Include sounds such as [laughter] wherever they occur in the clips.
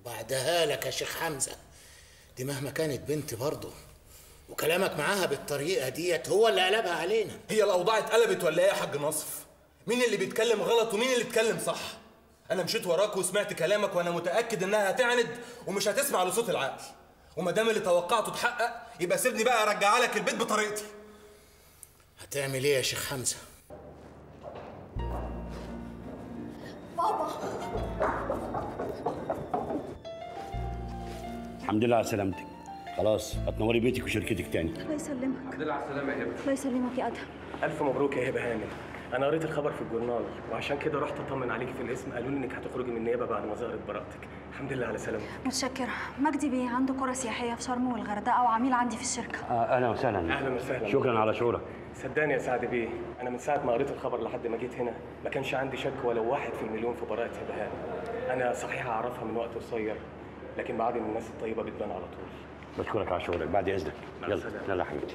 وبعدها لك يا شيخ حمزة. دي مهما كانت بنت برضه. وكلامك معاها بالطريقة ديت هو اللي قلبها علينا. هي الاوضاع اتقلبت ولا إيه يا حاج نصف؟ مين اللي بيتكلم غلط ومين اللي اتكلم صح؟ أنا مشيت وراك وسمعت كلامك وأنا متأكد إنها هتعند ومش هتسمع لصوت العقل. وما دام اللي توقعته اتحقق يبقى سيبني بقى أرجعها لك البيت بطريقتي. هتعمل إيه يا شيخ حمزة؟ بابا. الحمد لله على سلامتك. خلاص هتنوري بيتك وشركتك تاني. الله يسلمك. الحمد لله على السلامة يا هبة. الله يسلمك يا أدهم. ألف مبروك يا هبة هانم. أنا قريت الخبر في الجورنال وعشان كده رحت أطمن عليكي في الاسم. قالوا لي إنك هتخرجي من النيابة بعد ما ظهرت براءتك. الحمد لله على سلامتك. متشكرة. مجدي بيه عنده قرى سياحية في شرم والغردقة وعميل عندي في الشركة. آه أهلا وسهلا. أهلا وسهلا. شكرا على شعورك. صدقني يا سعد بيه أنا من ساعة ما قريت الخبر لحد ما جيت هنا ما كانش عندي شك ولو واحد في المليون في براءة هبة هانم. أنا صحيح أعرفها من وقت قصير. لكن معادن الناس الطيبة بتبان على طول. بشكرك على شغلك. بعد إذنك. يلا. يلا يا حبيبتي.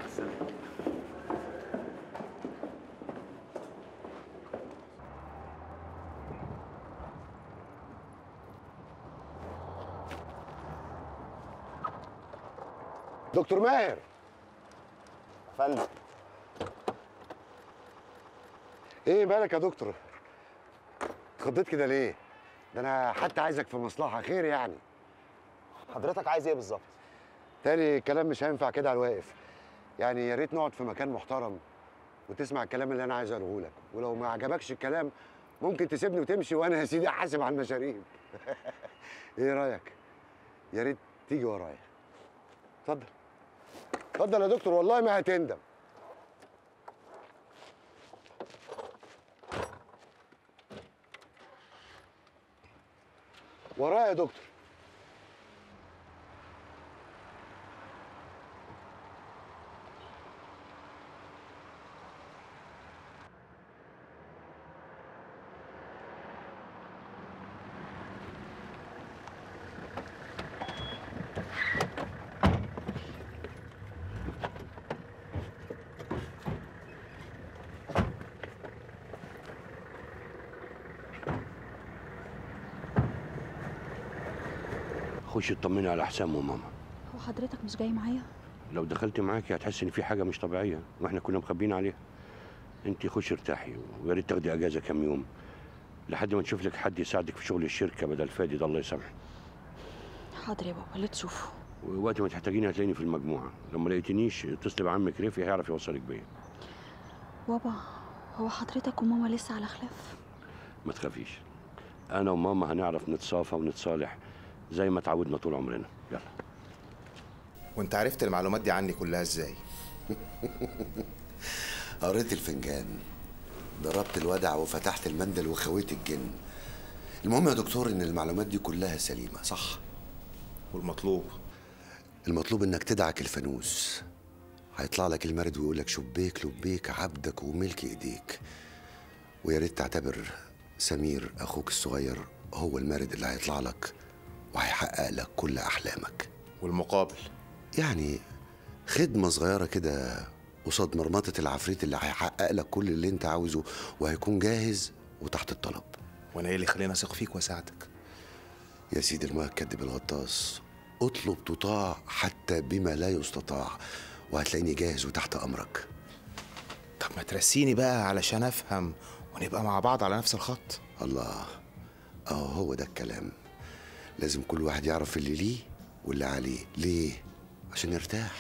دكتور ماهر. فندم إيه مالك يا دكتور؟ اتخضيت كده ليه؟ ده أنا حتى عايزك في مصلحة خير يعني. حضرتك عايز إيه بالظبط؟ تاني كلام مش هينفع كده على الواقف. يعني يا ريت نقعد في مكان محترم وتسمع الكلام اللي أنا عايز أقوله لك. ولو ما عجبكش الكلام ممكن تسيبني وتمشي وأنا يا سيدي أحاسب على المشاريب. [laughs] إيه رأيك؟ يا ريت تيجي ورايا. اتفضل. اتفضل يا دكتور والله ما هتندم. ورايا يا دكتور. خش اطمني على حسام وماما. هو حضرتك مش جاي معايا؟ لو دخلت معاكي هتحس إن في حاجة مش طبيعية وإحنا كنا مخبيين عليها. أنت خشي ارتاحي ويا ريت تاخدي إجازة كام يوم لحد ما نشوف لك حد يساعدك في شغل الشركة بدل فادي ده الله يسامحه حاضر يا بابا اللي تشوفه. ووقت ما تحتاجيني هتلاقيني في المجموعة. لو ما لقيتنيش اتصلي بعمك ريفي هيعرف يوصلك بيا. بابا هو حضرتك وماما لسه على خلاف؟ ما تخافيش. أنا وماما هنعرف نتصافى ونتصالح. زي ما تعودنا طول عمرنا. يلا. وانت عرفت المعلومات دي عني كلها إزاي؟ [laughs] قريت الفنجان ضربت الودع وفتحت المندل وخويت الجن. المهم يا دكتور إن المعلومات دي كلها سليمة صح؟ والمطلوب. المطلوب إنك تدعك الفانوس. هيطلع لك المرد ويقول لك شبيك لبيك عبدك وملك إيديك. ويا ريت تعتبر سمير أخوك الصغير هو المارد اللي هيطلع لك. وهيحقق لك كل أحلامك. والمقابل. يعني خدمة صغيرة كده قصاد مرمطة العفريت اللي هيحقق لك كل اللي انت عاوزه وهيكون جاهز وتحت الطلب. وأنا إيه اللي يخليني اثق فيك واساعدك؟ يا سيدي المؤكد بالغطاس اطلب تطاع حتى بما لا يستطاع وهتلاقيني جاهز وتحت أمرك. طب ما ترسيني بقى علشان أفهم ونبقى مع بعض على نفس الخط. الله آه هو ده الكلام. لازم كل واحد يعرف اللي ليه واللي عليه. ليه؟ عشان يرتاح.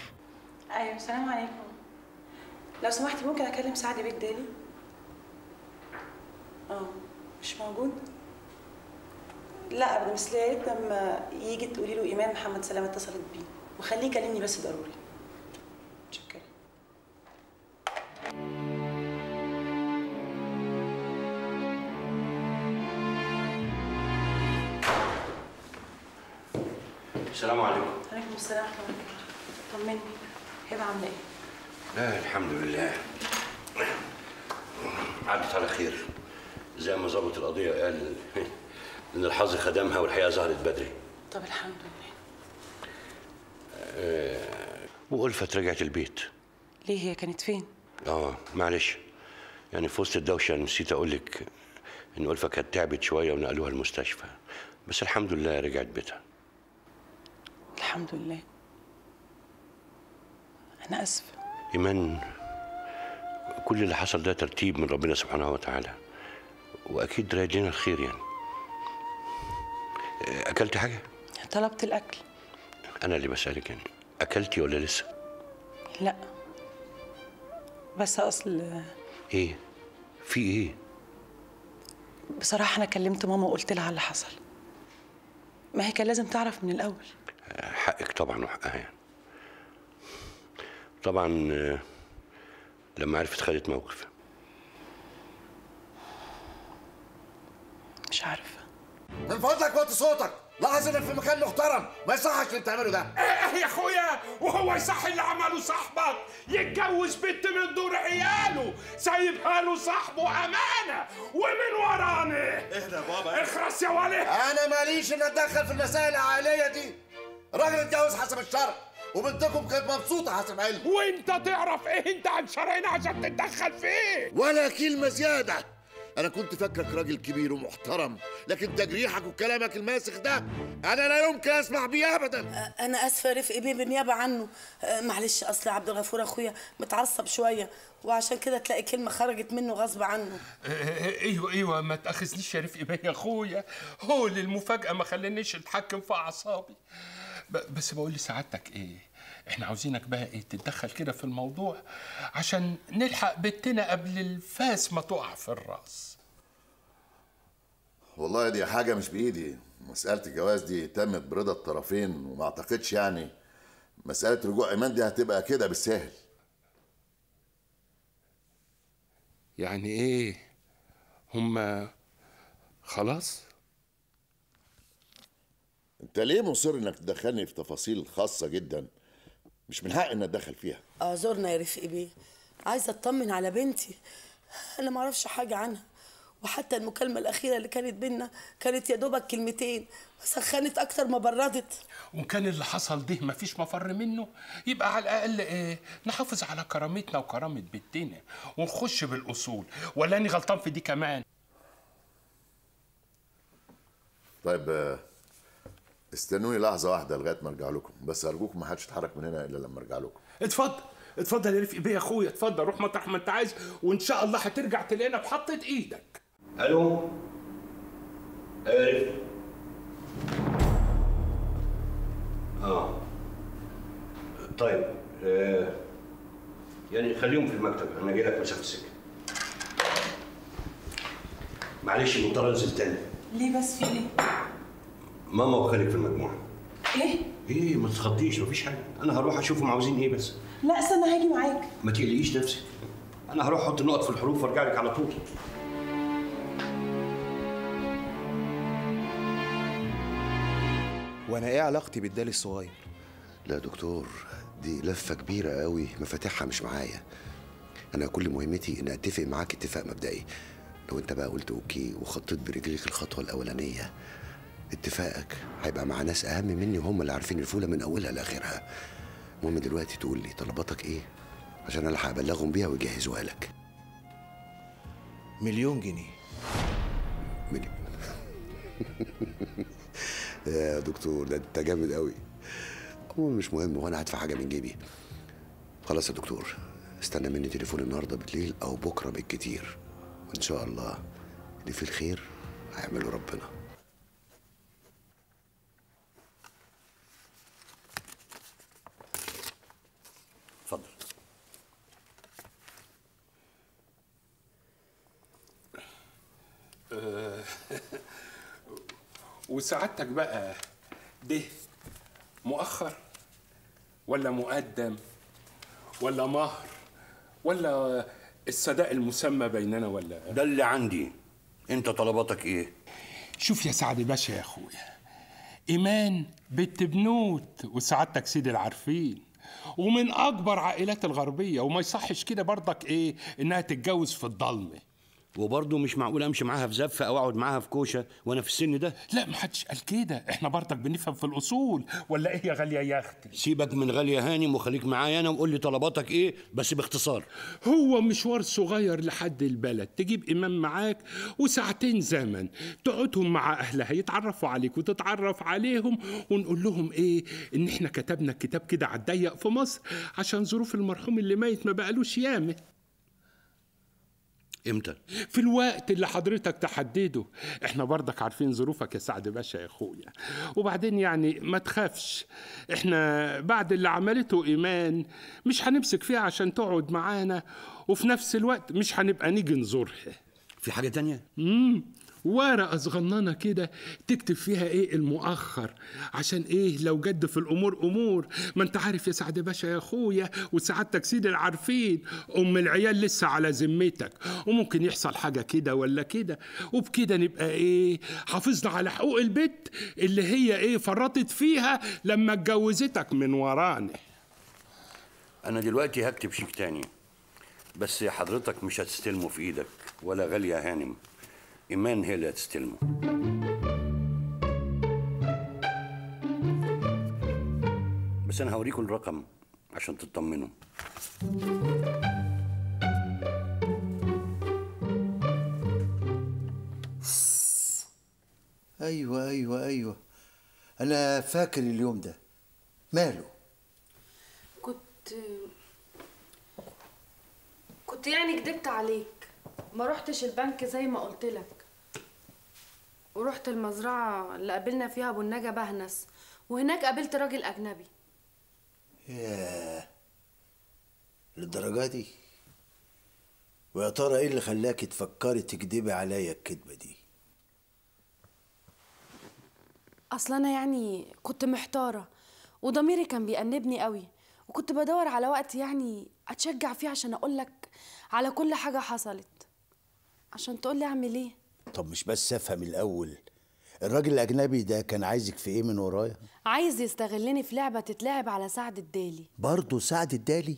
أيوه السلام عليكم. لو سمحتي ممكن أكلم سعد بيه الدالي آه مش موجود؟ لا ابدا بس لما يجي تقولي له ايمان محمد سلام اتصلت بيه. وخليه يكلمني بس ضروري. السلام عليكم. عليكم السلام ورحمة الله. وبركاته طمني هبة عاملة إيه؟ لا الحمد لله. عدت على خير. زي ما ظابط القضية قال إن الحظ خدمها والحقيقة ظهرت بدري. طب الحمد لله. وألفت رجعت البيت. ليه هي كانت فين؟ آه معلش. يعني في وسط الدوشة نسيت أقول لك إن ألفة كانت تعبت شوية ونقلوها المستشفى. بس الحمد لله رجعت بيتها. الحمد لله. أنا آسفة. إيمان كل اللي حصل ده ترتيب من ربنا سبحانه وتعالى وأكيد رايد لنا الخير يعني. أكلت حاجة؟ طلبت الأكل. أنا اللي بسألك يعني أكلتي ولا لسه؟ لا. بس أصل إيه؟ في إيه؟ بصراحة أنا كلمت ماما وقلت لها على اللي حصل. ما هي كان لازم تعرف من الأول. حقك طبعا وحقها يعني. طبعا آه، لما عرفت خدت موقف. مش عارفة. من فضلك وطي صوتك. لاحظ إنك في مكان محترم. ما يصحش اللي بتعمله ده. إيه يا أخويا؟ وهو يصح اللي عمله صاحبك. يتجوز بنت من دور عياله. سايبها له صاحبه أمانة. ومن وراني اهدى يا بابا. اخرس يا ولد. أنا ماليش ان أتدخل في المسائل العائلية دي. الراجل اتجوز حسب الشرع وبنتكم كانت مبسوطة حسب علم وانت تعرف إيه انت عن شرعنا عشان تتدخل فيه؟ ولا كلمة زيادة. أنا كنت فاكرك راجل كبير ومحترم لكن تجريحك وكلامك الماسخ ده أنا لا يمكن أسمح بيه ابدا. أنا آسفة يا رفقي بيه بالنيابة عنه. معلش أصل عبد الغفور أخويا متعصب شوية وعشان كده تلاقي كلمة خرجت منه غصب عنه. أيوه أيوه ما تأخذنيش يا رفقي بيه يا أخويا. هو اللي المفاجاه ما خلانيش أتحكم في أعصابي. بس بقول لسعادتك إيه؟ إحنا عاوزينك بقى إيه تتدخل كده في الموضوع عشان نلحق بنتنا قبل الفاس ما تقع في الرأس. والله دي حاجة مش بإيدي. مسألة الجواز دي تمت برضا الطرفين وما أعتقدش يعني مسألة رجوع إيمان دي هتبقى كده بالسهل يعني إيه؟ هما خلاص؟ أنت ليه مصر إنك تدخلني في تفاصيل خاصة جدا؟ مش من حقي إن أتدخل فيها. أعذرنا يا رفقي بيه. عايزة أطمن على بنتي. أنا ما أعرفش حاجة عنها. وحتى المكالمة الأخيرة اللي كانت بينا كانت يا دوبك كلمتين. سخنت أكتر ما بردت. وان كان اللي حصل ده مفيش مفر منه. يبقى على الأقل إيه نحافظ على كرامتنا وكرامة بنتنا. ونخش بالأصول. ولا اني غلطان في دي كمان؟ طيب آه، استنوني لحظة واحدة لغاية ما أرجع لكم بس أرجوكم ما حدش يتحرك من هنا إلا لما أرجع لكم. اتفضل اتفضل يا رفقي بيه يا أخويا اتفضل روح مطرح ما أنت عايز وإن شاء الله هترجع تلاقينا بحطة إيدك. ألو؟ عرفت آه. طيب آه. يعني خليهم في المكتب أنا جاي لك مسافة السكة. معلش مضطر أنزل تاني. ليه بس في إيه ماما وخالك في المجموعة. إيه؟ إيه ما تتخضيش مفيش حاجة. أنا هروح أشوفهم عاوزين إيه بس؟ لا استنى هاجي معاك. ما تقلقيش نفسك. أنا هروح أحط النقط في الحروف وأرجع لك على طول. وأنا إيه علاقتي بالدالي الصغير؟ لا دكتور دي لفة كبيرة قوي مفاتيحها مش معايا. أنا كل مهمتي إن أتفق معاك اتفاق مبدئي. لو أنت بقى قلت أوكي وخطيت برجليك الخطوة الأولانية اتفاقك هيبقى مع ناس أهم مني وهم اللي عارفين الفولة من أولها لآخرها. المهم دلوقتي تقول لي طلباتك إيه؟ عشان ألحق أبلغهم بيها ويجهزوها لك. مليون جنيه. مليون. [laughs] يا دكتور ده أنت جامد قوي عموما مش مهم وأنا هدفع حاجة من جيبي. خلاص يا دكتور استنى مني تليفون النهارده بالليل أو بكرة بالكتير. وإن شاء الله اللي فيه الخير هيعمله ربنا اتفضل آه، وسعادتك بقى ده مؤخر ولا مقدم ولا مهر ولا الصداق المسمى بيننا ولا؟ ده اللي عندي. انت طلباتك إيه؟ شوف يا سعد باشا يا اخويا ايمان بنت بنوت وسعادتك سيد العارفين ومن اكبر عائلات الغربية وما يصحش كده برضك إيه انها تتجوز في الضلمه وبرضه مش معقول امشي معاها في زفة أو أقعد معاها في كوشة وأنا في السن ده؟ لا محدش قال كده. إحنا برضك بنفهم في الأصول. ولا إيه يا غالية يا أختي؟ سيبك من غالية هانم وخليك معايا أنا وقول لي طلباتك إيه بس باختصار. هو مشوار صغير لحد البلد. تجيب إمام معاك وساعتين زمن. تقعدهم مع أهلها يتعرفوا عليك وتتعرف عليهم ونقول لهم إيه إن إحنا كتبنا الكتاب كده على الضيق في مصر عشان ظروف المرحوم اللي ميت ما بقالوش يامه إمتى؟ في الوقت اللي حضرتك تحدده. إحنا برضك عارفين ظروفك يا سعد باشا يا أخويا. وبعدين يعني ما تخافش. إحنا بعد اللي عملته إيمان مش هنمسك فيها عشان تقعد معانا وفي نفس الوقت مش هنبقى نيجي نزورها. في حاجة تانية؟ امم ورقة صغننة كده تكتب فيها إيه المؤخر. عشان إيه لو جد في الأمور أمور. ما أنت عارف يا سعد باشا يا أخويا وسعادتك سيد العارفين. أم العيال لسه على ذمتك. وممكن يحصل حاجة كده ولا كده. وبكده نبقى إيه حافظنا على حقوق البيت اللي هي إيه فرطت فيها لما اتجوزتك من ورانا. أنا دلوقتي هكتب شيك تاني. بس حضرتك مش هتستلمه في إيدك ولا غاليه هانم. إيمان هي اللي هتستلمه. بس أنا هوريكم الرقم عشان تطمنوا. أيوه أيوه أيوه. أنا فاكر اليوم ده. ماله؟ كنت كنت يعني كدبت عليك. ما رحتش البنك زي ما قلت لك. ورحت المزرعة اللي قابلنا فيها أبو النجا بهنس وهناك قابلت راجل أجنبي. ياه للدرجة دي؟ ويا ترى إيه اللي خلاكي تفكري تكدبي عليا الكدبة دي؟ أصل أنا يعني كنت محتارة وضميري كان بيأنبني قوي وكنت بدور على وقت يعني أتشجع فيه عشان أقولك على كل حاجة حصلت. عشان تقولي أعمل إيه؟ طب مش بس افهم الأول الراجل الأجنبي ده كان عايزك في إيه من ورايا؟ عايز يستغلني في لعبة تتلعب على سعد الدالي. برضه سعد الدالي؟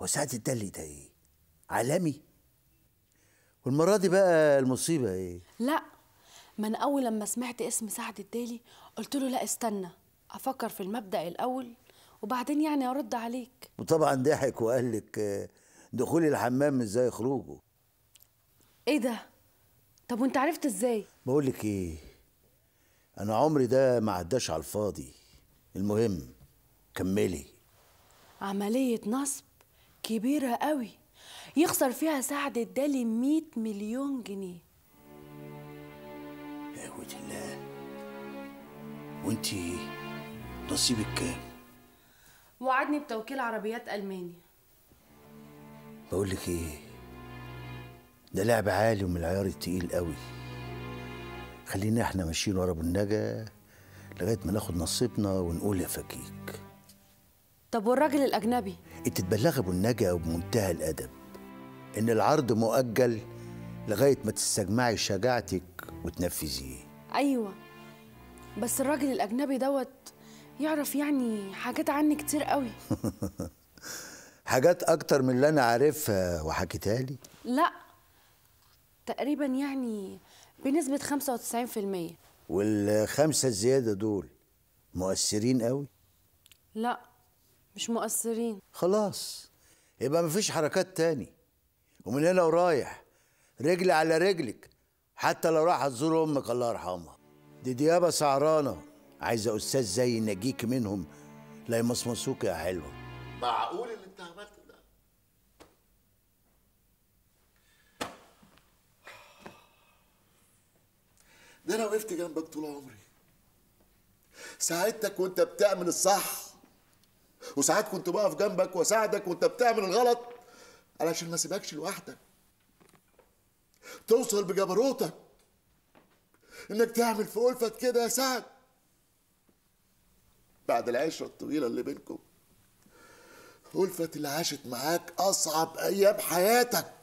وسعد الدالي ده إيه؟ عالمي؟ والمرة دي بقى المصيبة إيه؟ لا ما أنا أول لما سمعت اسم سعد الدالي قلت له لا استنى أفكر في المبدأ الأول وبعدين يعني أرد عليك. وطبعا ضحك وقال لك آه، دخول الحمام مش زي خروجه. إيه ده؟ طب وانت عرفت إزاي؟ بقول لك إيه أنا عمري ده ما عداش على الفاضي. المهم كملي. عملية نصب كبيرة قوي. يخسر فيها سعد الدالي 100 مليون جنيه. يا قوة الله. وانتي نصيبك كام؟ وعدني بتوكيل عربيات ألماني بقول لك إيه ده لعب عالي ومن العيار التقيل قوي. خلينا إحنا ماشيين ورا ابو النجا لغاية ما ناخد نصيبنا ونقول يا فكيك. طب والراجل الأجنبي؟ انت تبلغ ابو النجا بمنتهى الأدب إن العرض مؤجل لغاية ما تستجمعي شجاعتك وتنفذيه. أيوة. بس الراجل الأجنبي دوت يعرف يعني حاجات عني كتير قوي. [laughs] حاجات أكتر من اللي أنا عارفها وحكيتها لي؟ لا. تقريبا يعني بنسبة 95% والخمسة الزيادة دول مؤثرين قوي؟ لا مش مؤثرين. خلاص يبقى مفيش حركات تاني. ومن هنا ورايح رجل على رجلك حتى لو راح تزور أمك الله يرحمها. دي ديابة سعرانه عايزة أستاذ زي نجيك منهم. لا يمصمصوك يا حلوة. معقول اللي انت عملته؟ ده أنا وقفت جنبك طول عمري. ساعدتك وانت بتعمل الصح. وساعات كنت بقف جنبك واساعدك وانت بتعمل الغلط علشان ما اسيبكش لوحدك. توصل بجبروتك انك تعمل في ألفت كده يا سعد. بعد العشرة الطويلة اللي بينكم ألفت اللي عاشت معاك أصعب أيام حياتك.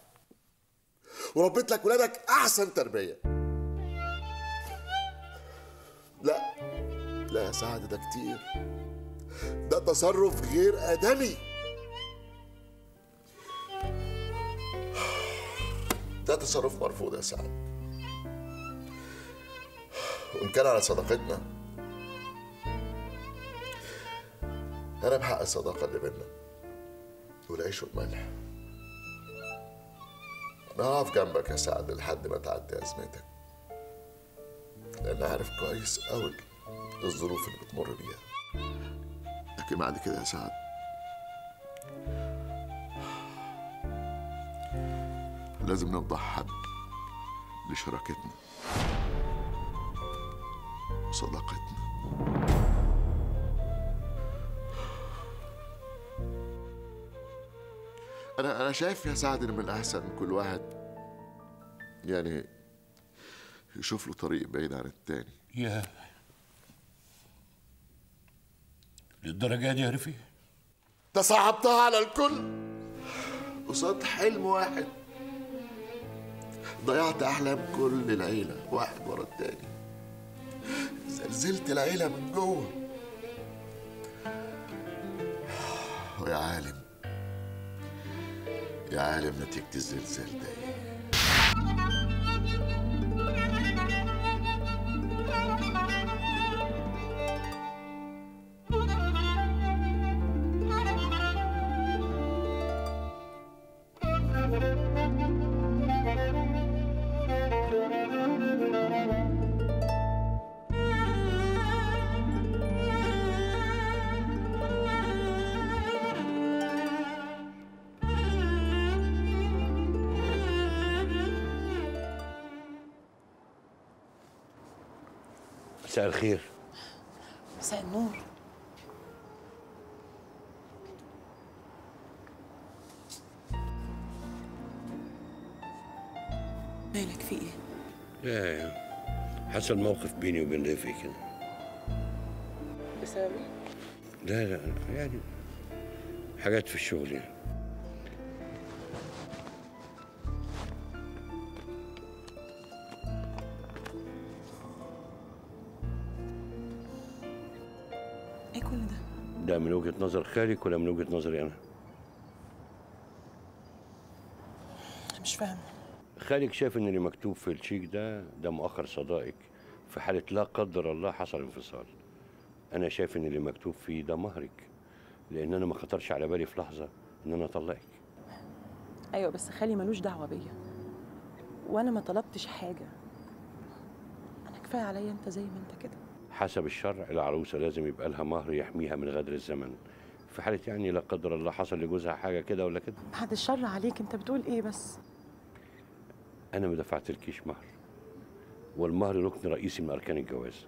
وربيت لك ولادك أحسن تربية. لا لا يا سعد ده كتير. ده تصرف غير آدمي. ده تصرف مرفوض يا سعد. وإن كان على صداقتنا أنا بحق الصداقة اللي بينا والعيش والملح. أنا هقف جنبك يا سعد لحد ما تعدي أزمتك. لأن عارف كويس أوي الظروف اللي بتمر بيها. لكن بعد كده يا سعد لازم نفضح حد لشراكتنا وصداقتنا أنا أنا شايف يا سعد إن من الاحسن كل واحد يعني يشوف له طريق بعيد عن التاني. يا للدرجة دي يا رفيق؟ ده صعبتها على الكل. قصاد حلم واحد. ضيعت أحلام كل العيلة واحد ورا التاني. زلزلت العيلة من جوه. ويا عالم. يا عالم نتيجة الزلزال ده إيه؟ مساء الخير مساء النور مالك في إيه؟ لا حصل موقف بيني وبين رفيق كده بسبب إيه؟ لا لا يعني حاجات في الشغل يعني من وجهة نظر خالك ولا من وجهة نظري؟ أنا؟ مش فاهمة خالك شايف إن اللي مكتوب في الشيك ده ده مؤخر صدائق. في حالة لا قدر الله حصل انفصال. أنا شايف إن اللي مكتوب فيه ده مهرك لأن أنا ما خطرش على بالي في لحظة إن أنا أطلقك أيوه بس خالي ملوش دعوة بيا. وأنا ما طلبتش حاجة. أنا كفاية عليا أنت زي ما أنت كده. حسب الشرع العروسة لازم يبقى لها مهر يحميها من غدر الزمن. في حالة يعني لا قدر الله حصل لجوزها حاجة كده ولا كده؟ بعد الشر عليك انت بتقول إيه بس؟ أنا ما دفعتلكيش مهر. والمهر ركن رئيسي من أركان الجواز.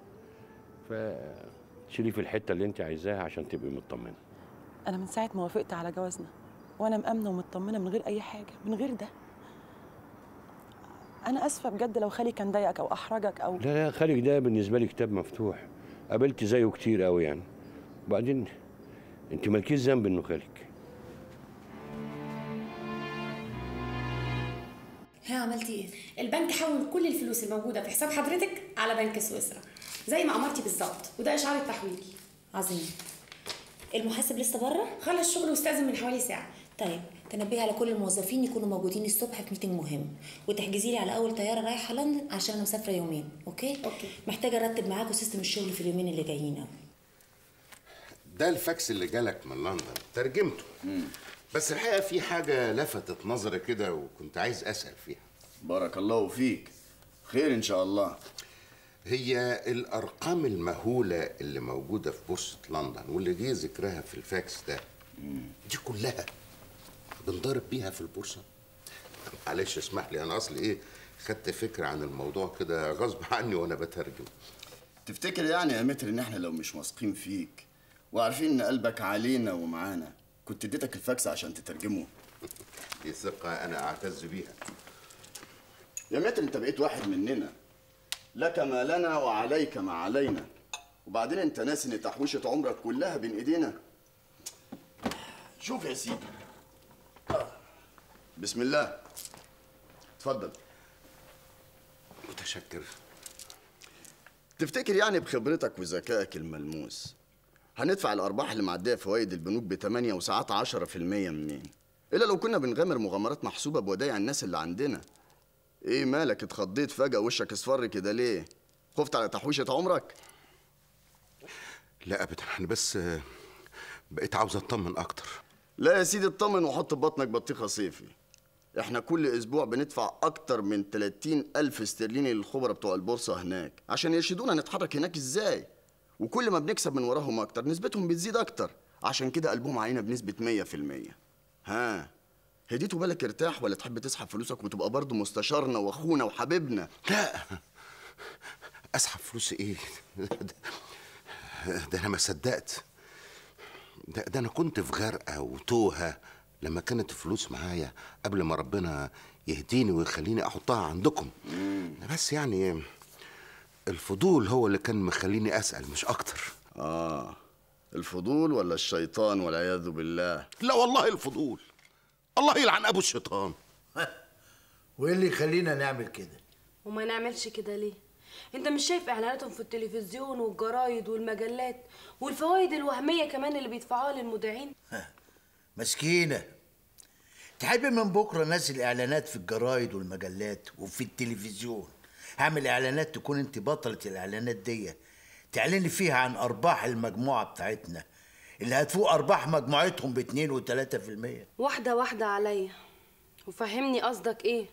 فشيلي في الحتة اللي أنت عايزاها عشان تبقي مطمنة. أنا من ساعة ما وافقت على جوازنا وأنا مأمنة ومطمنة من غير أي حاجة من غير ده. أنا آسفة بجد لو خالي كان ضايقك أو أحرجك أو لا لا خالك ده بالنسبة لي كتاب مفتوح. قابلت زيه كتير قوي يعني. وبعدين أنت مالكيش ذنب إنه خالك. ها عملتي إيه؟ البنك حول كل الفلوس الموجودة في حساب حضرتك على بنك سويسرا. زي ما أمرتي بالظبط وده إشعار التحويل. عظيم. المحاسب لسه بره؟ خلص شغله واستأذن من حوالي ساعة. طيب تنبهي على كل الموظفين يكونوا موجودين الصبح في meeting مهم. وتحجزي لي على أول طيارة رايحة لندن عشان أنا مسافرة يومين okay؟ okay. محتاجة أرتب معاكم system الشغل في اليومين اللي جايين. ده الفاكس اللي جالك من لندن ترجمته. بس الحقيقة في حاجة لفتت نظري كده وكنت عايز أسأل فيها. بارك الله فيك. خير إن شاء الله. هي الأرقام المهولة اللي موجودة في بورصة لندن واللي جه ذكرها في الفاكس ده دي كلها بنضرب بيها في البورصة. معلش اسمح لي أنا اصلي إيه خدت فكرة عن الموضوع كده غصب عني وأنا بترجم. تفتكر يعني يا متر إن إحنا لو مش واثقين فيك وعارفين إن قلبك علينا ومعانا كنت اديتك الفاكس عشان تترجمه؟ [laughs] دي ثقة أنا أعتز بيها. يا متر أنت بقيت واحد مننا. لك ما لنا وعليك ما علينا. وبعدين أنت ناسي إن تحويشة عمرك كلها بين إيدينا. شوف يا سيدي بسم الله. اتفضل متشكر. تفتكر يعني بخبرتك وذكائك الملموس هندفع الأرباح اللي معدية فوائد البنوك ب 8 وساعات 10% منين إلا لو كنا بنغامر مغامرات محسوبة بودايع الناس اللي عندنا. إيه مالك اتخضيت فجأة وشك اصفر كده ليه؟ خفت على تحويشة عمرك؟ لا ابدا أنا بس آه، بقيت عاوز أطمن أكتر. لا يا سيدي اطمن وحط بطنك بطيخة صيفي إحنا كل أسبوع بندفع أكتر من 30 ألف استرليني للخبراء بتوع البورصة هناك. عشان يرشدونا نتحرك هناك إزاي؟ وكل ما بنكسب من وراهم أكتر نسبتهم بتزيد أكتر. عشان كده قلبهم علينا بنسبة 100% ها؟ هديتوا بالك ارتاح ولا تحب تسحب فلوسك وتبقى برضه مستشارنا وأخونا وحبيبنا؟ لا. أسحب فلوسي إيه؟ [laughs] ده أنا ما صدقت. ده, ده أنا كنت في غرقة وتوهة لما كانت الفلوس معايا قبل ما ربنا يهديني ويخليني أحطها عندكم. بس يعني الفضول هو اللي كان مخليني أسأل مش أكتر. آه. الفضول ولا الشيطان والعياذ بالله؟ لا والله الفضول. الله يلعن أبو الشيطان. [laughs] وإيه اللي يخلينا نعمل كده؟ وما نعملش كده ليه؟ انت مش شايف اعلاناتهم في التلفزيون والجرايد والمجلات والفوائد الوهمية كمان اللي بيدفعوها للمودعين؟ مسكينة. تحب من بكرة نزل إعلانات في الجرايد والمجلات وفي التلفزيون. هعمل إعلانات تكون أنت بطلة الإعلانات دي. تعلني فيها عن أرباح المجموعة بتاعتنا اللي هتفوق أرباح مجموعتهم باتنين وتلاتة في المية. واحدة واحدة عليا. وفهمني قصدك إيه.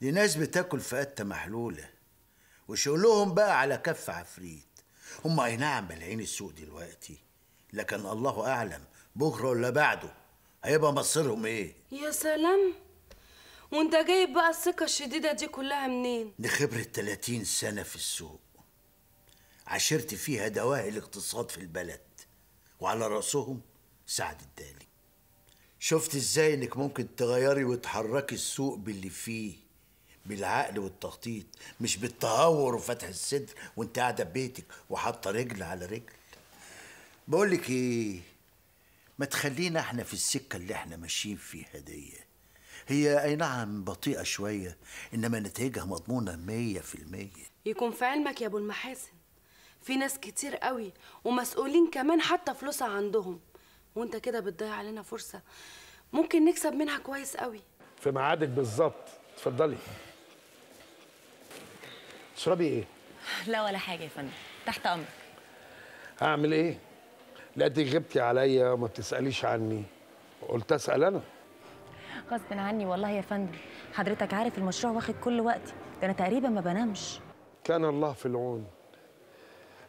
دي ناس بتاكل في قتة محلولة. وشغلهم بقى على كف عفريت. هم أي نعم بلعين السوق دلوقتي لكن الله أعلم بكرة ولا بعده هيبقى مصيرهم إيه؟ يا سلام! وأنت جايب بقى الثقة الشديدة دي كلها منين؟ دي خبرة 30 سنة في السوق. عشرت فيها دواهي الاقتصاد في البلد وعلى رأسهم سعد الدالي. شفت إزاي إنك ممكن تغيري وتحركي السوق باللي فيه؟ بالعقل والتخطيط مش بالتهور وفتح الصدر وانت قاعدة ببيتك وحاطة رجل على رجل. بقولك إيه ما تخلينا إحنا في السكة اللي إحنا ماشيين فيها دي. هي اي نعم بطيئة شوية انما نتائجها مضمونة مية في المية. يكون في علمك يا أبو المحاسن. في ناس كتير قوي ومسؤولين كمان حتى فلوسها عندهم. وانت كده بتضيع علينا فرصة. ممكن نكسب منها كويس قوي. في ميعادك بالظبط. اتفضلي. تشربي إيه؟ لا ولا حاجة يا فندم. تحت أمرك. هعمل إيه؟ لا دي غبتي عليا وما بتسأليش عني. قلت أسأل أنا. غصب عني والله يا فندم. حضرتك عارف المشروع واخد كل وقتي. ده أنا تقريبا ما بنامش. كان الله في العون.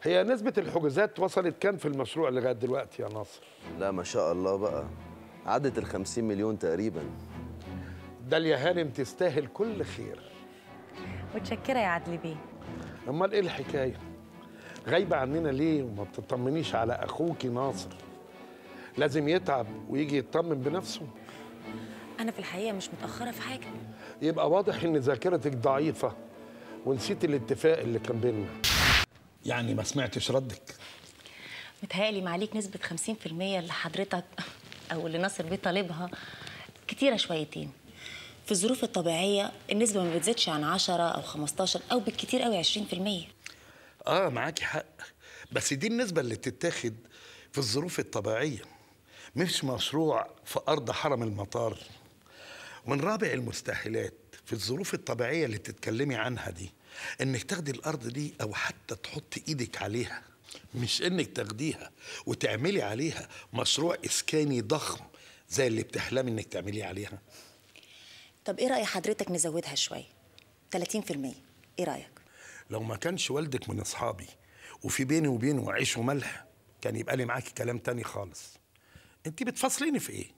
هي نسبة الحجوزات وصلت كام في المشروع لغاية دلوقتي يا ناصر؟ لا ما شاء الله بقى. عدت ال 50 مليون تقريبا. داليا هانم تستاهل كل خير. متشكرة يا عدلي بيه. أمال إيه الحكاية؟ غايبة عننا ليه وما بتطمنيش على أخوكي ناصر؟ لازم يتعب ويجي يطمن بنفسه. أنا في الحقيقة مش متأخرة في حاجة. يبقى واضح إن ذاكرتك ضعيفة ونسيت الاتفاق اللي كان بيننا. يعني ما سمعتش ردك؟ متهيألي معليك نسبة 50% اللي حضرتك أو اللي ناصر بيه طالبها. كتيرة شويتين. في الظروف الطبيعية النسبة ما بتزيدش عن 10 أو 15 أو بالكتير قوي 20% آه معاكي حق. بس دي النسبة اللي تتاخد في الظروف الطبيعية. مش مشروع في أرض حرم المطار. من رابع المستحيلات في الظروف الطبيعية اللي تتكلمي عنها دي إنك تاخدي الأرض دي أو حتى تحطي إيدك عليها. مش إنك تاخديها وتعملي عليها مشروع إسكاني ضخم زي اللي بتحلمي إنك تعمليه عليها. طب إيه رأي حضرتك نزودها شوية؟ 30% إيه رأيك؟ لو ما كانش والدك من أصحابي وفي بيني وبينه عيش وملح كان يبقى لي معاكي كلام تاني خالص. انت بتفصليني في إيه؟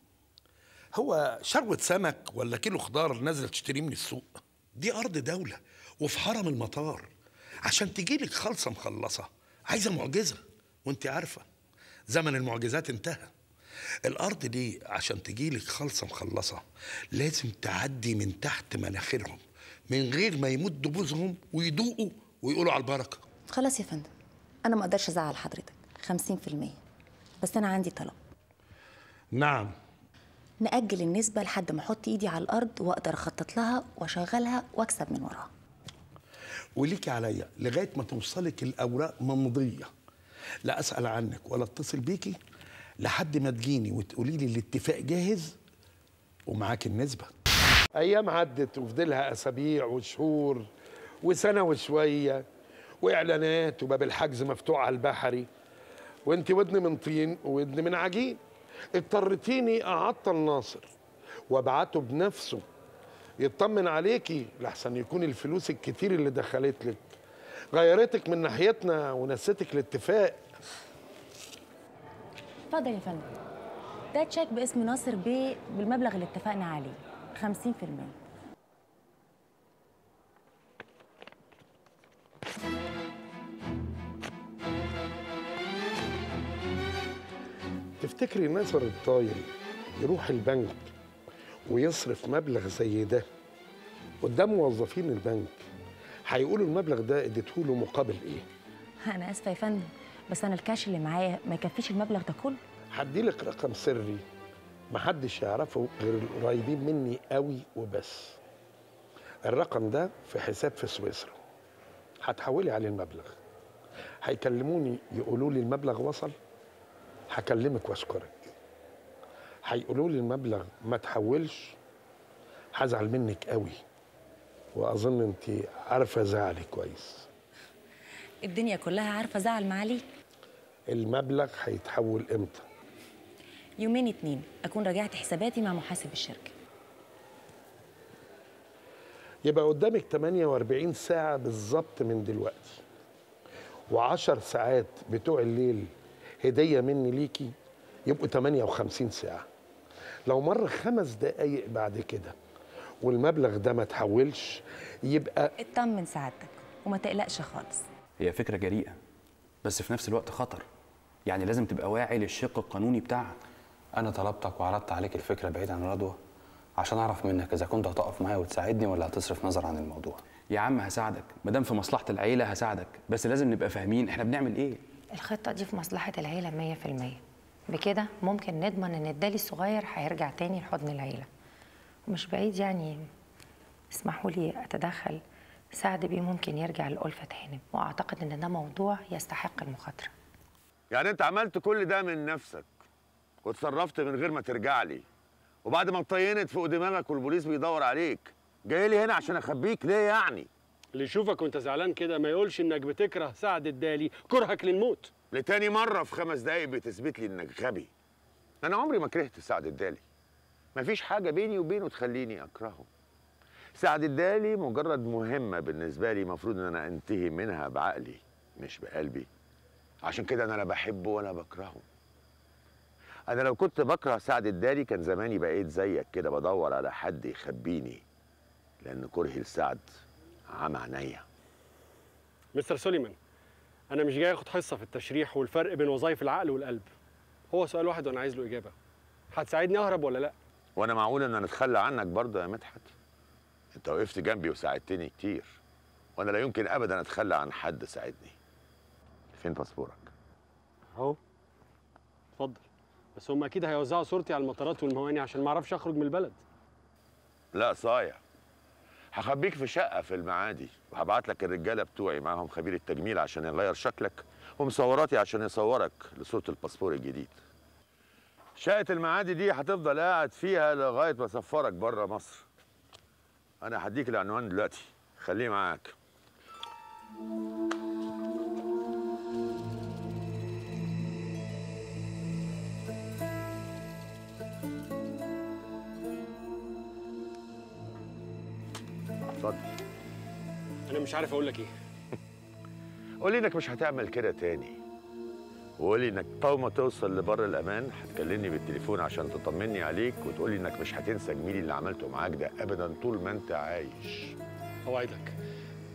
هو شروة سمك ولا كيلو خضار نازلة تشتريه من السوق؟ دي أرض دولة وفي حرم المطار. عشان تجيلك خالصه مخلصة عايزة معجزة وانت عارفة زمن المعجزات انتهى. الأرض دي عشان تجيلك خالصه مخلصة لازم تعدي من تحت مناخيرهم من غير ما يمدوا بوزهم ويدوقوا ويقولوا على البركة. خلاص يا فندم أنا ما أقدرش أزعل حضرتك 50% بس أنا عندي طلب. نعم. نأجل النسبة لحد ما أحط إيدي على الأرض وأقدر أخطط لها وأشغلها وأكسب من وراها. وليكي عليا لغاية ما توصلك الأوراق ممضية. لا أسأل عنك ولا أتصل بيكي لحد ما تجيني وتقولي لي الاتفاق جاهز ومعاك النسبة. أيام عدت وفضلها أسابيع وشهور وسنة وشوية وإعلانات وباب الحجز مفتوح على البحري وانت ودن من طين وودن من عجين. اضطرتيني أعطل ناصر وأبعته بنفسه يطمن عليكي لحسن يكون الفلوس الكتير اللي دخلت لك. غيرتك من ناحيتنا ونسيتك الاتفاق. اتفضل يا فندم. ده تشيك باسم ناصر بيه بالمبلغ اللي اتفقنا عليه 50% تفتكري ناصر الطايل يروح البنك ويصرف مبلغ زي ده قدام موظفين البنك؟ هيقولوا المبلغ ده اديتهوله مقابل إيه؟ أنا آسفة يا فندم. بس أنا الكاش اللي معايا ما يكفيش المبلغ ده كله. هديلك رقم سري محدش يعرفه غير القريبين مني قوي وبس. الرقم ده في حساب في سويسرا. هتحولي عليه المبلغ. هيكلموني يقولوا لي المبلغ وصل؟ هكلمك وأشكرك. هيقولوا لي المبلغ ما تحولش؟ هزعل منك قوي. وأظن انت عارفة زعلي كويس. الدنيا كلها عارفة زعل معاليك المبلغ هيتحول إمتى؟ يومين اتنين أكون راجعت حساباتي مع محاسب الشركة. يبقى قدامك 48 ساعة بالظبط من دلوقتي وعشر ساعات بتوع الليل هدية مني ليكي يبقوا 58 ساعة. لو مر خمس دقايق بعد كده والمبلغ ده ما تحولش يبقى اطمن سعادتك وما تقلقش خالص. هي فكرة جريئة بس في نفس الوقت خطر. يعني لازم تبقى واعي للشق القانوني بتاعها. أنا طلبتك وعرضت عليك الفكرة بعيد عن رضوى عشان أعرف منك إذا كنت هتقف معايا وتساعدني ولا هتصرف نظر عن الموضوع. يا عم هساعدك ما دام في مصلحة العيلة هساعدك بس لازم نبقى فاهمين إحنا بنعمل إيه. الخطة دي في مصلحة العيلة مية في المية. بكده ممكن نضمن إن الدالي الصغير هيرجع تاني لحضن العيلة. ومش بعيد يعني اسمحوا لي أتدخل سعد بيه ممكن يرجع لألفة هانم وأعتقد إن ده موضوع يستحق المخاطرة. يعني انت عملت كل ده من نفسك وتصرفت من غير ما ترجع لي وبعد ما طينت فوق دماغك والبوليس بيدور عليك جاي لي هنا عشان اخبيك ليه يعني؟ اللي يشوفك وانت زعلان كده ما يقولش انك بتكره سعد الدالي كرهك للموت. لتاني مرة في خمس دقايق بتثبت لي انك غبي. أنا عمري ما كرهت سعد الدالي. مفيش حاجة بيني وبينه تخليني اكرهه. سعد الدالي مجرد مهمة بالنسبة لي مفروض ان أنا انتهي منها بعقلي مش بقلبي. عشان كده أنا لا بحبه ولا بكرهه. أنا لو كنت بكره سعد الدالي كان زماني بقيت زيك كده بدور على حد يخبيني لأن كرهي لسعد عمى عينيا. مستر سوليمان أنا مش جاي آخد حصة في التشريح والفرق بين وظائف العقل والقلب. هو سؤال واحد وأنا عايز له إجابة. هتساعدني أهرب ولا لأ؟ وأنا معقول إن أنا أتخلى عنك برضه يا مدحت؟ أنت وقفت جنبي وساعدتني كتير وأنا لا يمكن ابدا أتخلى عن حد ساعدني. فين باسبورك. اهو. اتفضل. بس هم أكيد هيوزعوا صورتي على المطارات والمواني عشان ما أعرفش اخرج من البلد. لا صايع. هخبيك في شقة في المعادي وهبعت لك الرجالة بتوعي معاهم خبير التجميل عشان يغير شكلك ومصوراتي عشان يصورك لصورة الباسبور الجديد. شقة المعادي دي هتفضل قاعد فيها لغاية ما اسفرك بره مصر. أنا هديك العنوان دلوقتي. خليه معاك. اتفضل. أنا مش عارف أقول لك إيه. [laughs] قولي إنك مش هتعمل كده تاني. وقولي إنك أول ما توصل لبر الأمان هتكلمني بالتليفون عشان تطمني عليك وتقولي إنك مش هتنسى جميلي اللي عملته معاك ده ابدا طول ما أنت عايش. أوعدك.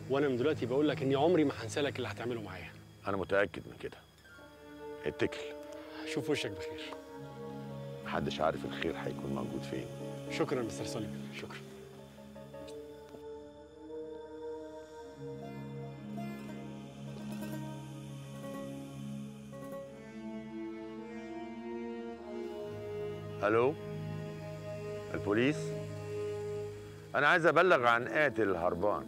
وأنا من دلوقتي بقول لك إني عمري ما هنسى لك اللي هتعمله معايا. أنا متأكد من كده. اتكل. شوف وشك بخير. محدش عارف الخير هيكون موجود فين. شكرا مستر سوليمان شكرا. ألو؟ البوليس؟ أنا عايز أبلغ عن قاتل هربان.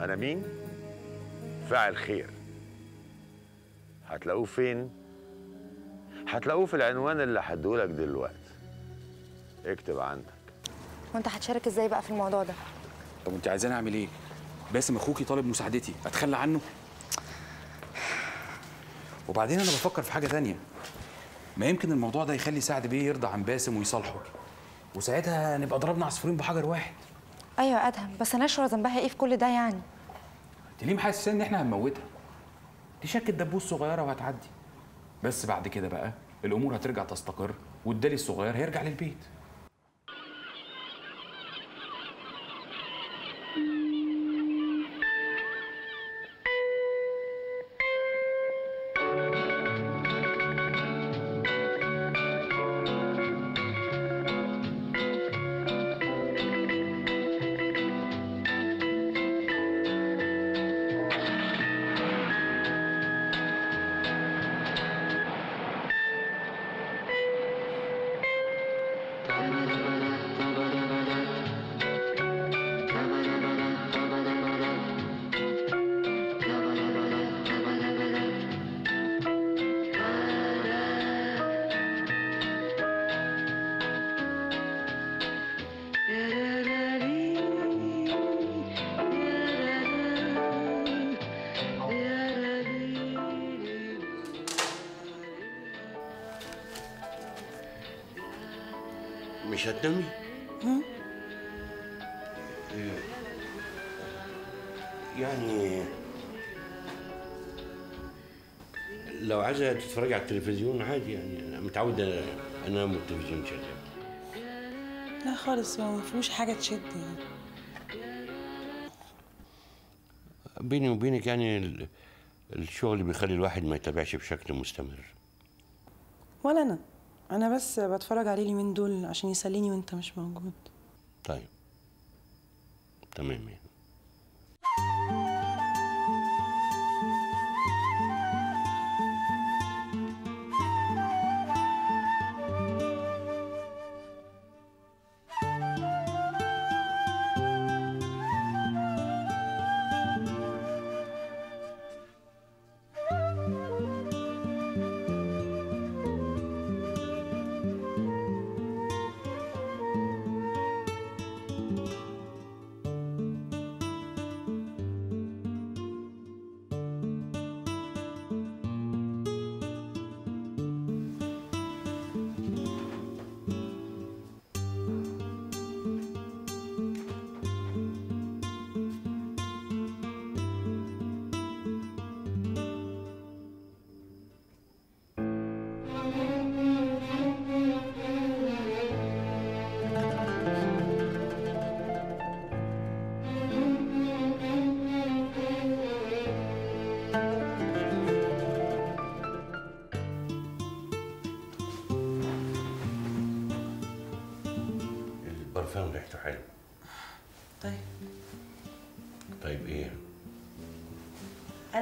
أنا مين؟ فاعل خير. هتلاقوه فين؟ هتلاقوه في العنوان اللي هديهولك دلوقتي. اكتب عندك. وأنت هتشارك إزاي بقى في الموضوع ده؟ طب أنت عايزاني أعمل إيه؟ باسم أخوكي طالب مساعدتي أتخلى عنه؟ [sighs] وبعدين أنا بفكر في حاجة تانية. ما يمكن الموضوع ده يخلي سعد بيه يرضى عن باسم ويصالحه. وساعتها نبقى ضربنا عصفورين بحجر واحد. أيوه يا أدهم بس نشوى ذنبها إيه في كل ده يعني؟ أنت ليه محسسه إن إحنا هنموتها؟ دي شكة دبوس صغيرة وهتعدي. بس بعد كده بقى الأمور هترجع تستقر والدالي الصغير هيرجع للبيت. هتنامي هم؟ يعني لو عايزة تتفرجي على التلفزيون عادي يعني أنا متعود أنام والتلفزيون شغال لا خالص ما فيهوش حاجة تشد يعني. بيني وبينك يعني ال- الشغل بيخلي الواحد ما يتابعش بشكل مستمر. ولا أنا. أنا بس بتفرج عليه اليومين دول عشان يسليني وأنت مش موجود. طيب. تمام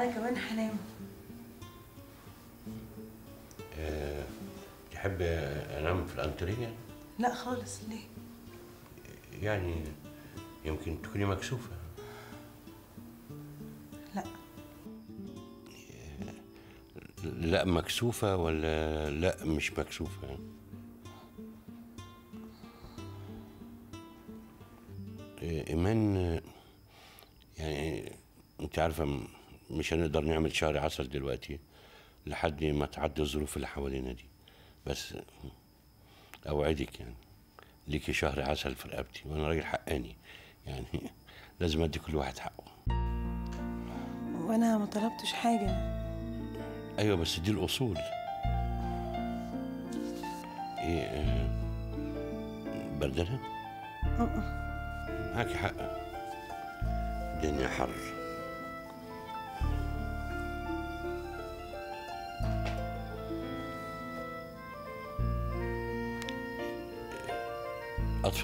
أنا كمان هنام أه تحب أنام في الأنتريه؟ لا خالص ليه؟ يعني يمكن تكوني مكسوفة. لا. لا مكسوفة ولا لا مش مكسوفة؟ إيمان يعني أنت عارفة مش هنقدر نعمل شهر عسل دلوقتي لحد ما تعدي الظروف اللي حوالينا دي. بس أوعدك يعني ليكي شهر عسل في رقبتي وأنا راجل حقاني يعني. [laughs] لازم أدي كل واحد حقه. وأنا ما طلبتش حاجة. أيوه بس دي الأصول. إيه بردانه. معاكي حق. الدنيا حر.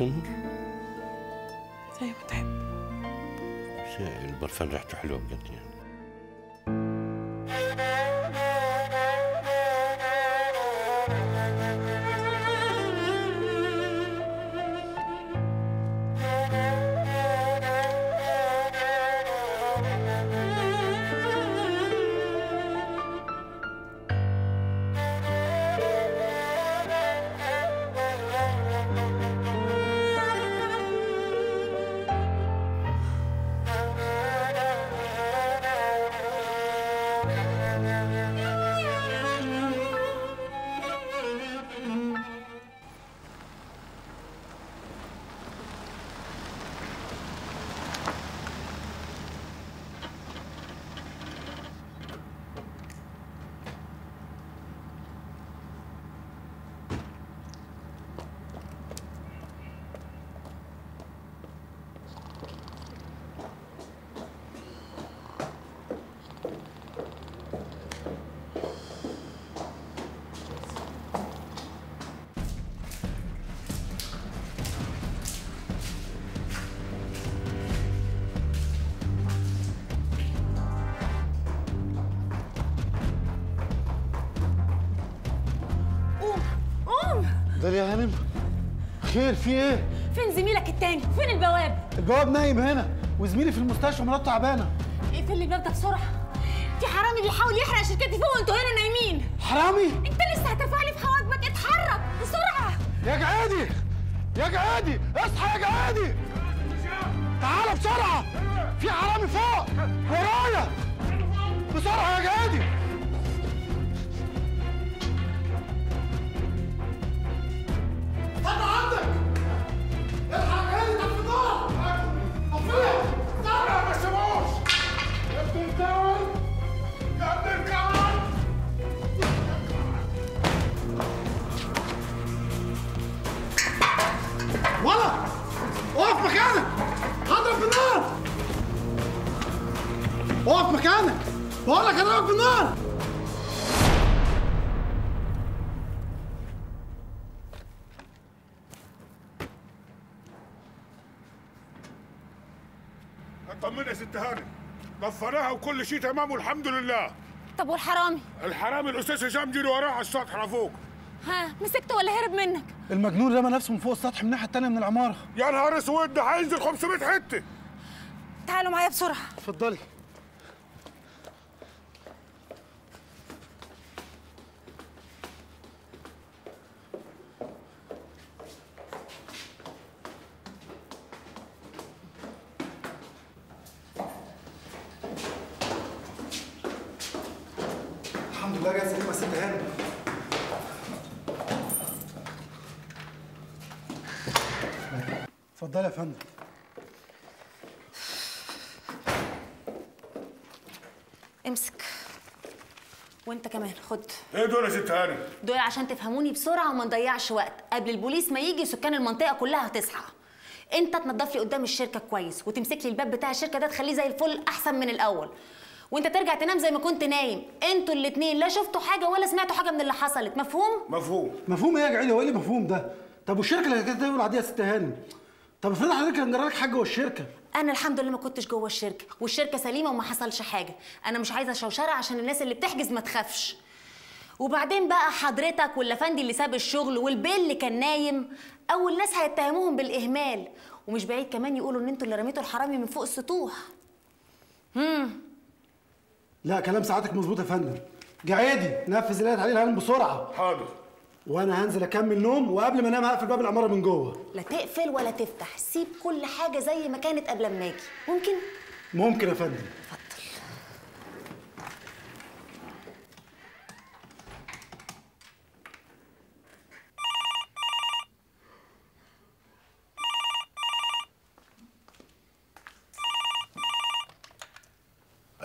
النور زي ما تحب بس البرفان ريحته حلوة بجد يعني. داليا يا هانم. خير في إيه؟ فين زميلك التاني؟ فين البواب؟ البواب نايم هنا وزميلي في المستشفى مراته تعبانة. اقفل لي الباب ده بسرعة؟ في حرامي بيحاول يحرق شركتي فوق وانتوا هنا نايمين. حرامي؟ انت لسه هترفع لي في حواجبك اتحرك بسرعة. يا جعادي يا جعادي اصحى يا جعادي. تعالى بسرعة في حرامي فوق ورايا. بسرعة يا جعادي. اقف مكانك. بقول لك هضربك بالنار. اطمني يا ست هاني. ضفناها وكل شيء تمام والحمد لله. طب والحرامي؟ الحرامي الأستاذ هشام جري وراه على السطح لفوق ها مسكته ولا هرب منك؟ المجنون رمى نفسه من فوق السطح من الناحية التانية من العمارة. يا نهار أسود ده هينزل 500 حتة. تعالوا معايا بسرعة. اتفضلي الحمد لله جاي سليمه ست هانم اتفضلي يا فندم امسك وانت كمان خد. إيه دول يا ست هاني دول عشان تفهموني بسرعة وما نضيعش وقت. قبل البوليس ما يجي سكان المنطقة كلها هتصحى. انت تنضف لي قدام الشركة كويس وتمسك لي الباب بتاع الشركة ده تخليه زي الفل أحسن من الأول. وانت ترجع تنام زي ما كنت نايم. أنتوا الاتنين لا شفتوا حاجة ولا سمعتوا حاجة من اللي حصلت. مفهوم؟ مفهوم. مفهوم إيه يا جعيد؟ هو إيه اللي مفهوم ده؟ طب والشركة اللي كانت تقول عاديه يا ست هانم؟ طب افرض حضرتك كان جرالك حاجة جوه الشركة؟ أنا الحمد لله ما كنتش جوه الشركة. والشركة سليمة وما حصلش حاجة. أنا مش عايزة شوشرة عشان الناس اللي بتحجز ما تخافش. وبعدين بقى حضرتك واللفندي اللي ساب الشغل والبيل اللي كان نايم أول ناس هيتهموهم بالإهمال. ومش بعيد كمان يقولوا إن أنتوا اللي رميتوا الحرامي من فوق السطوح. امم لا كلام سعادتك مظبوط يا فندم. جعيدي نفذ اللي قالت عليه الهانم بسرعة. حاضر. وأنا هنزل أكمل نوم وقبل ما أنام هقفل باب العمارة من جوه. لا تقفل ولا تفتح. سيب كل حاجة زي ما كانت قبل ما أجي. ممكن؟ ممكن يا فندم.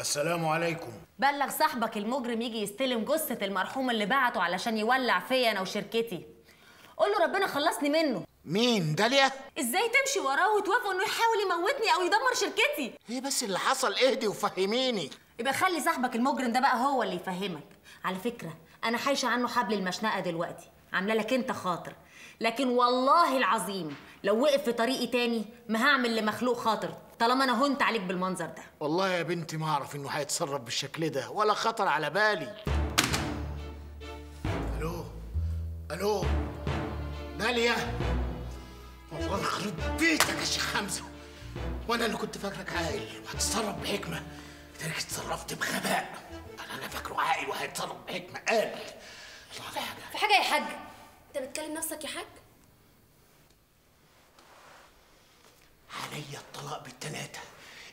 السلام عليكم. بلغ صاحبك المجرم يجي يستلم جثة المرحوم اللي بعته علشان يولع فيا أنا وشركتي. قول له ربنا خلصني منه. مين؟ داليا؟ إزاي تمشي وراه وتوافق إنه يحاول يموتني أو يدمر شركتي؟ إيه بس اللي حصل إهدي وفهميني. يبقى خلي صاحبك المجرم ده بقى هو اللي يفهمك. على فكرة أنا حايشة عنه حبل المشنقة دلوقتي. عاملة لك أنت خاطر. لكن والله العظيم لو وقف في طريقي تاني ما هعمل لمخلوق خاطر. طالما أنا هنت عليك بالمنظر ده. والله يا بنتي ما اعرف انه هيتصرف بالشكل ده ولا خطر على بالي. ألو ألو داليا والله يخرب بيتك يا شيخ حمزة. وأنا اللي كنت فاكرك عاقل. وهتتصرف بحكمة. تلاقيك اتصرفت بغباء. أنا أنا فاكره عاقل وهيتصرف بحكمة. قال. الله لا حاجة في حاجة يا حاج؟ انت بتكلم نفسك يا حاج؟ عليا الطلاق بالتلاتة.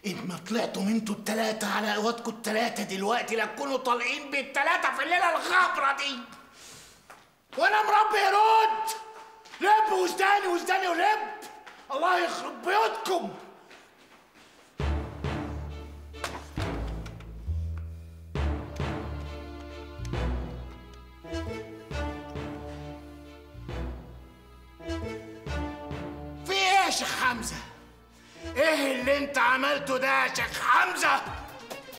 إن ما طلعتوا أنتوا التلاتة على قواتكم التلاتة دلوقتي لا تكونوا طالعين بالتلاتة في الليلة الغبرة دي. وأنا مربي يرد لب وجداني وجداني ولب الله يخرب بيوتكم. في إيه يا شيخ حمزة؟ إيه اللي انت عملته ده يا شيخ حمزة؟